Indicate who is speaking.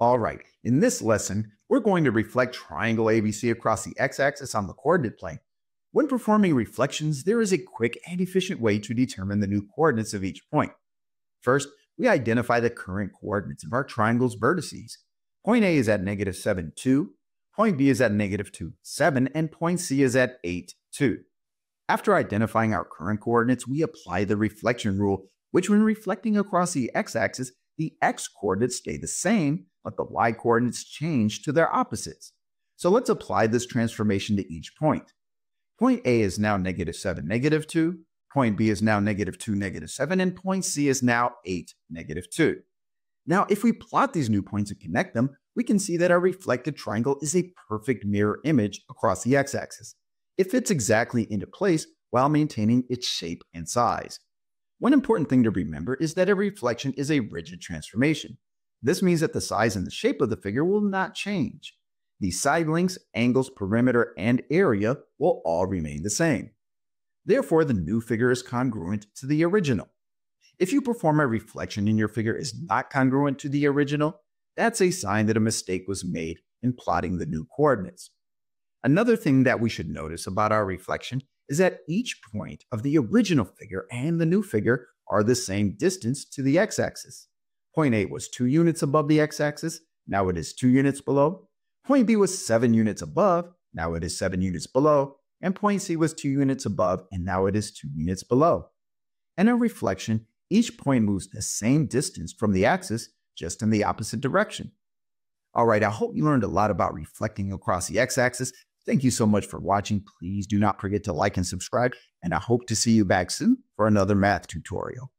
Speaker 1: All right, in this lesson, we're going to reflect triangle ABC across the x-axis on the coordinate plane. When performing reflections, there is a quick and efficient way to determine the new coordinates of each point. First, we identify the current coordinates of our triangle's vertices. Point A is at negative 7, 2, point B is at negative 2, 7, and point C is at 8, 2. After identifying our current coordinates, we apply the reflection rule, which when reflecting across the x-axis, the x-coordinates stay the same, but the y-coordinates change to their opposites. So let's apply this transformation to each point. Point A is now negative 7, negative 2. Point B is now negative 2, negative 7. And point C is now 8, negative 2. Now, if we plot these new points and connect them, we can see that our reflected triangle is a perfect mirror image across the x-axis. It fits exactly into place while maintaining its shape and size. One important thing to remember is that a reflection is a rigid transformation. This means that the size and the shape of the figure will not change. The side lengths, angles, perimeter, and area will all remain the same. Therefore, the new figure is congruent to the original. If you perform a reflection and your figure is not congruent to the original, that's a sign that a mistake was made in plotting the new coordinates. Another thing that we should notice about our reflection is that each point of the original figure and the new figure are the same distance to the x-axis. Point A was 2 units above the x-axis, now it is 2 units below. Point B was 7 units above, now it is 7 units below. And point C was 2 units above, and now it is 2 units below. And in reflection, each point moves the same distance from the axis, just in the opposite direction. All right, I hope you learned a lot about reflecting across the x-axis. Thank you so much for watching. Please do not forget to like and subscribe, and I hope to see you back soon for another math tutorial.